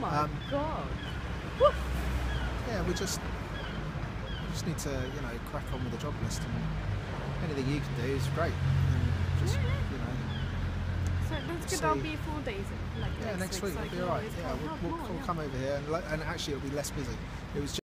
My Um, god. Yeah, we just we just need to you know crack on with the job list and anything you can do is great. Just Yeah, you know So that's good. I'll be four days. Like yeah next week so I it'll be alright. Yeah, we'll, we'll, more, we'll yeah. come over here and, and actually it'll be less busy. It was.